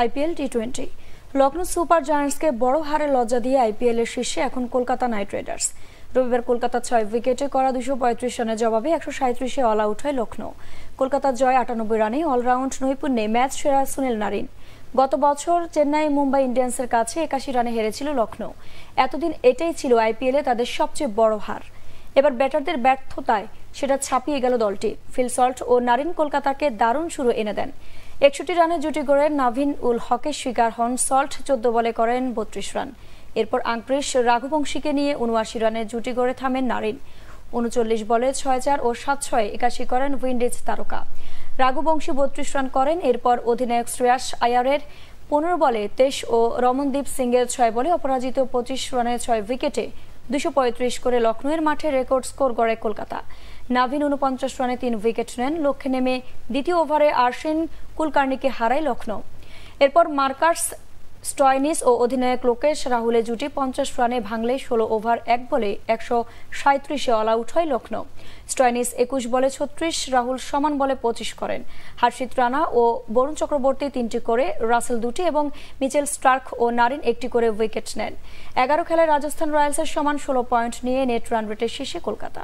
IPL T twenty Lucknow super জায়ান্টসকে বড় হারে লজ্জা দিয়ে আইপিএল এর শীর্ষে এখন কলকাতা নাইট রাইডার্স। রবিবার কলকাতা ছয় উইকেটে করা দুশো পঁয়ত্রিশ রানের জবাবে একশো সাঁত্রিশে অল আউট হয় লখনৌ কলকাতার জয় আটানব্বই রানে অলরাউন্ড নৈপুণ্যে ম্যাচ সেরা সুনীল নারিন। গত বছর চেন্নাই মুম্বাই ইন্ডিয়ান্সের কাছে একাশি রানে হেরেছিল লখনৌ এতদিন এটাই ছিল আইপিএলে তাদের সবচেয়ে বড় হার। এবার ব্যাটারদের ব্যর্থতায় সেটা ছাপিয়ে গেল দলটি। ফিল সল্ট ও নারিন কলকাতাকে দারুণ শুরু এনে দেন। একষট্টি রানে জুটি গড়ে নাভিন উল হকের শিকার হন সল্ট, চোদ্দ বলে করেন বত্রিশ রান। এরপর আংক্রিশ রাঘুবংশীকে নিয়ে উনআশি রানে জুটি গড়ে থামেন নারিন। উনচল্লিশ বলে ছয় চার ও সাত ছয় একাশি করেন উইন্ডিজ তারকা। রাঘুবংশী বত্রিশ রান করেন, এরপর অধিনায়ক শ্রেয়াস আয়ারের পনেরো বলে তেইশ ও রমনদীপ সিংয়ের ছয় বলে অপরাজিত পঁচিশ রানে ছয় উইকেটে দুশো করে লখনৌয়ের মাঠে রেকর্ড স্কোর গড়ে কলকাতা। নাভিন উনপঞ্চাশ রানে তিন উইকেট নেন, লক্ষ্যে নেমে দ্বিতীয় ওভারে আরশেন কুলকার্নিকে হারায় লখনৌ এরপর মার্কার্স স্টয়নিস ও অধিনায়ক লোকেশ রাহুলের জুটি পঞ্চাশ রানে ভাঙলে ষোলো ওভার, এক বলে একশো সাঁত্রিশে অল আউট হয় লখনৌ স্টয়নিস একুশ বলে ছত্রিশ, রাহুল সমান বলে পঁচিশ করেন। হার্ষিত রানা ও বরুণ চক্রবর্তী তিনটি করে, রাসেল দুটি এবং মিচেল স্টার্ক ও নারিন একটি করে উইকেট নেন। এগারো খেলায় রাজস্থান রয়্যালসের সমান ষোলো পয়েন্ট নিয়ে নেট রান রেটের শীর্ষে কলকাতা।